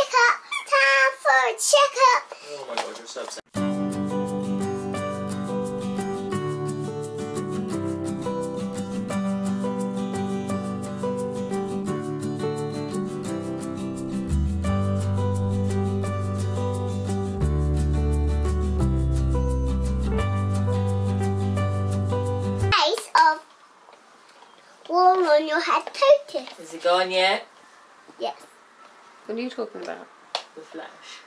checkup. Time for a checkup. Oh my god, you're so upset. Case of warm on your head totus. Is it gone yet? Yes. What are you talking about? The Flash.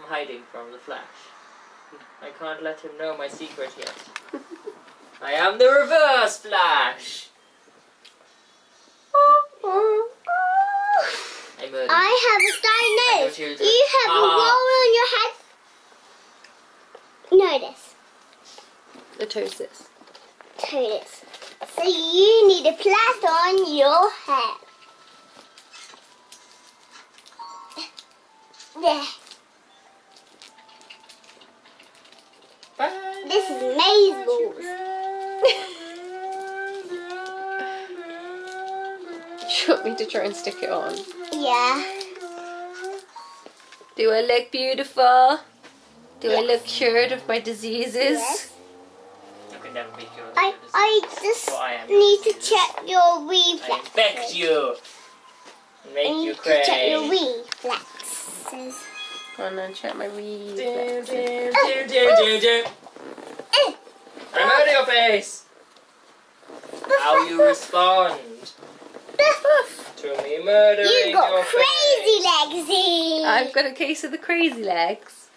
I'm hiding from the Flash. I can't let him know my secret yet. I am the Reverse Flash. I murdered. I have a I diagnosis. know children. You have a Ah. roll on your head. Notice. The tosis. Totus. So you need a plaster on your head. There. This is maze balls. You want me to try and stick it on? Yeah. Do I look beautiful? Do I look cured of my diseases? Yes. You can never be cured. I. I just Well, I need to yours. check your I reflexes. infect you. And I make need you to check your cry. Reflexes. Go on then, check my Do, reflexes. do, do, do, do, do. Eh. I'm eh! out of your face. How you respond to me murdering You got your crazy legs. Eh? I've got a case of the crazy legs.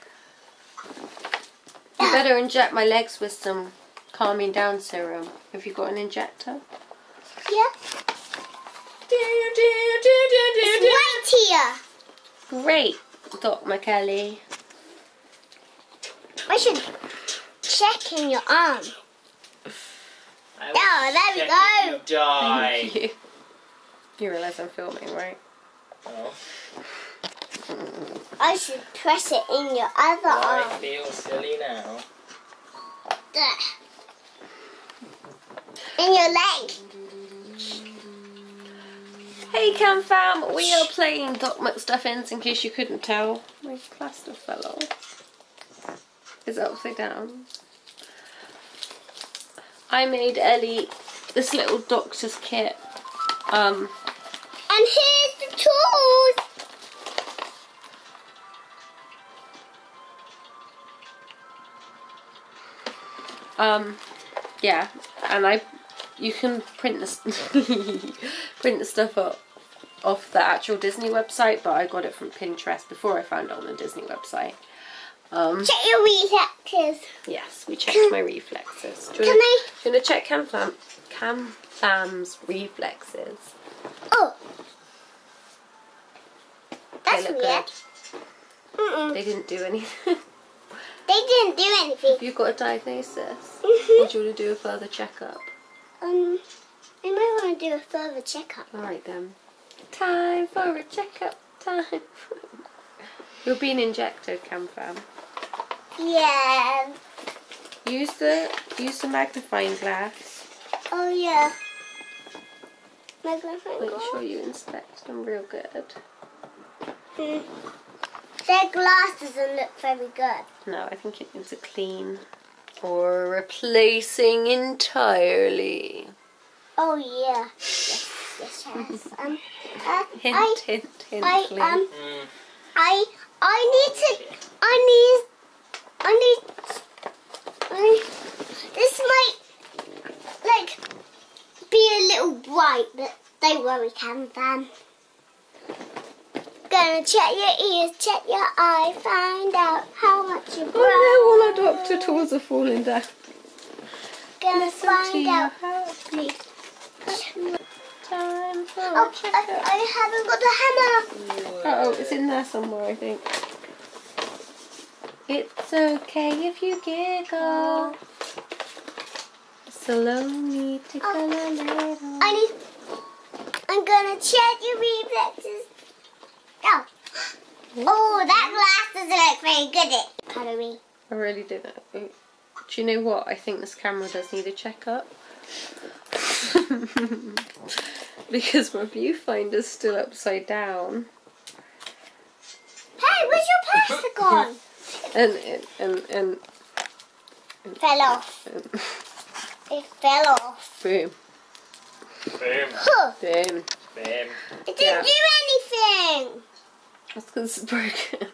You ah. better inject my legs with some calming down serum. Have you got an injector? Yeah. Do, do, do, do, do, do. It's right here. Great, Doc McKelly. I should check in your arm. I will Oh, there we go. if You die. Thank you. You realise I'm filming, right? Oh, I should press it in your other I arm. feel silly now. In your leg. Hey Cam fam, we are playing Doc McStuffins in case you couldn't tell. My plaster fell off. Is it upside down? I made Ellie this little doctor's kit. Um, And here's the tools. um, yeah, and I, you can print the print the stuff up off the actual Disney website, but I got it from Pinterest before I found it on the Disney website. Um, Check your reflexes. yes, we checked my reflexes. Do you Can wanna, I? do you wanna check Cam Fam, Cam Fam's reflexes? Oh. They That's look weird. good. Mm-mm. They didn't do anything. They didn't do anything. Have you got a diagnosis? Or Mhm. do you want to do a further checkup? Um, I might want to do a further checkup. Alright then. Time for a checkup time. You're being injected, Cam Fam. Yeah. Use the use the magnifying glass. Oh yeah. Magnifying Make glass. sure you inspect them real good. Mm. Their glass doesn't look very good. No, I think it needs a clean or replacing entirely. Oh yeah. Yes, yes, yes. Um, uh, Hint, I, hint, hint, I, please. um, Mm. I, I need to, I need, I need, I, this might, like, be a little bright, but don't worry, Cam Fam. Gonna check your ears, check your eye, find out how much you bright. Oh no, all our doctor tools are falling down. Gonna Listen find your out. heartbeat. Time for Oh. I, I haven't got the hammer. Oh, it's in there somewhere, I think. It's okay if you giggle. So lonely to oh, go a little. I need. I'm gonna check your reflexes. Oh. That glass doesn't look very good at coloring. I really didn't. Do you know what? I think this camera does need a checkup. because my viewfinder's still upside down. Hey, where's your plastic gone. And and and, and, Fell off. and It fell off. boom, Boom. Huh. boom. Boom. It didn't Yeah. do anything. That's because it's broken.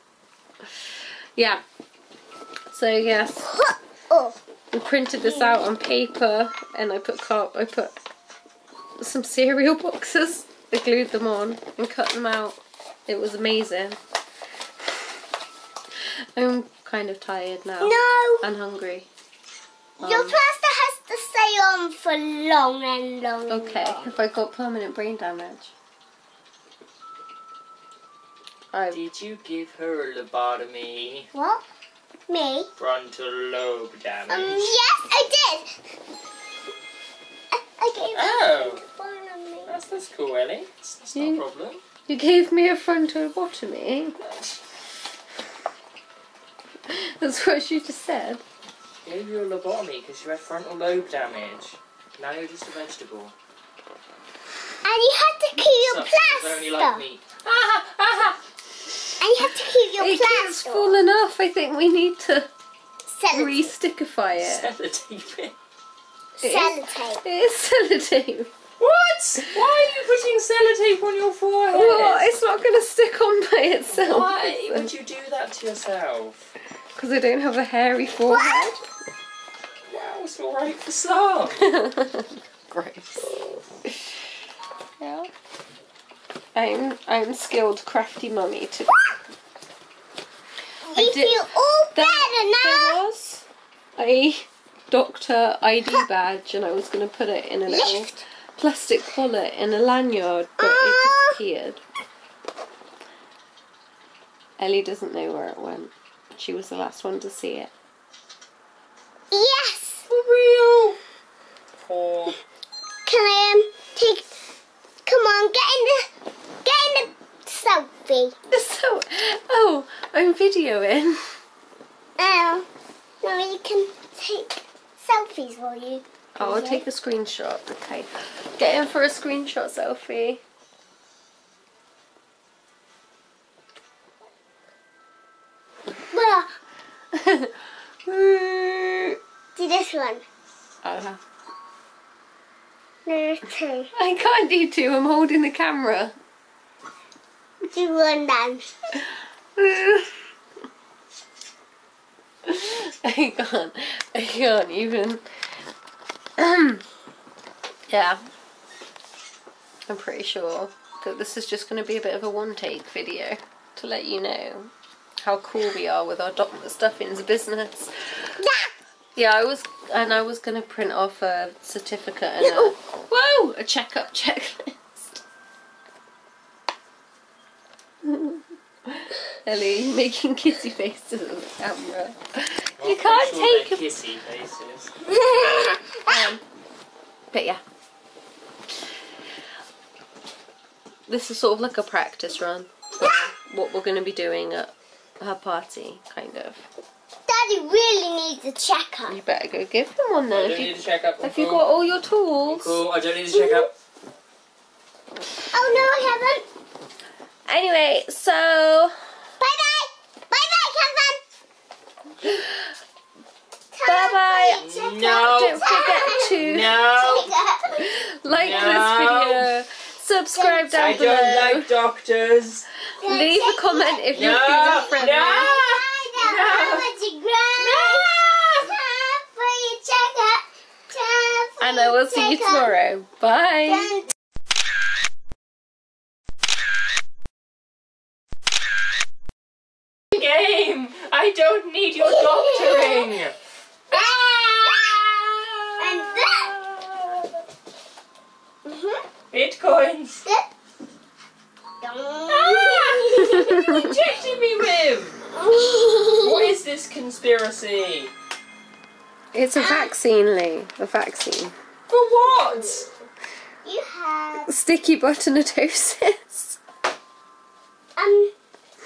yeah. So yes, we printed this out on paper, and I put I put some cereal boxes. I glued them on and cut them out. It was amazing. I'm kind of tired now No. and hungry. Your Um, plaster has to stay on for long and long. Okay, long. have I got permanent brain damage? I Did you give her a lobotomy? What? Me? Frontal lobe damage. Um, yes, I did. I, I gave Oh. her a me. That's, that's cool, Ellie. That's, that's not You- a problem. you gave me a frontal lobotomy. That's what she just said. Gave you a lobotomy because you had frontal lobe damage. Now you're just a vegetable. And you have to keep your Sucks, 'cause plaster. only like me. And you have to keep your it keeps plaster. falling off. I think we need to Sellotape. re-stickify it. Sellotape it. Sellotape. It is sellotape. What? Why are you putting sellotape on your forehead? Well, it's not going to stick on by itself. Why would you do that to yourself? Because I don't have a hairy forehead. Wow, it's alright for some. Gross. Yeah. I'm I'm skilled crafty mummy to You did- feel all There, better there was a doctor ID badge, and I was going to put it in a little Lift. plastic wallet in a lanyard, but it Ah. disappeared. Ellie doesn't know where it went. She was the last one to see it. Yes. For real. Poor. Can I um take? Come on, get in the get in the selfie. So, oh, Oh, no, you can take selfies, will you? Oh, I'll take a screenshot. Okay, get in for a screenshot selfie. Do this one. Uh -huh. No, two. I can't do two. I'm holding the camera. Do one then. I can't. I can't even. yeah. I'm pretty sure that this is just going to be a bit of a one take video to let you know how cool we are with our Dr. Stuffings business. Yeah, I was, and I was going to print off a certificate and a, whoa, a checkup checklist. Ellie making kissy faces at the camera. You can't take a kissy faces. um, but yeah. This is sort of like a practice run for what we're going to be doing at her party, kind of. Daddy really needs a checkup. You better go give him one I then. don't If need you, to check up. have you got all your tools? Cool. I don't need to check up. Oh no, I haven't. Anyway, so Bye bye. Bye bye, Kevin. Bye bye. No. Don't forget to No. like No. this video, subscribe down below. I down don't below, like doctors. leave a comment if you're No. feeling friendly. No. And I will see you tomorrow. Bye. Game. I don't need your doctoring. And that. Mhm. Bitcoins. That. What are you injecting me with? What is this conspiracy? It's a vaccine, Lee. A vaccine. For what? You have Sticky butternatosis. um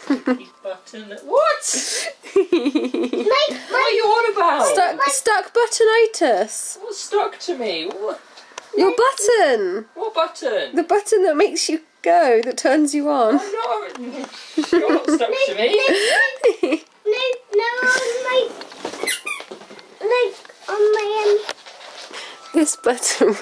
Sticky Button. What? stuck, my What are you on about? stuck buttonitis. What stuck to me? What, your button! What button? The button that makes you go, that turns you on. Oh no! You're not stuck to me! Like, like, no, like, like, on my, um... This button...